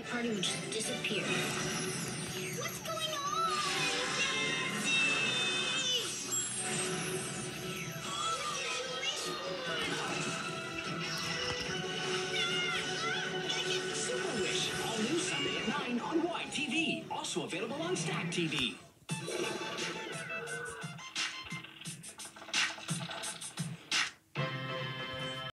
birthday party would just disappear. What's going on? Super Wish, all new Sunday at 9 on YTV. Also available on Stack TV.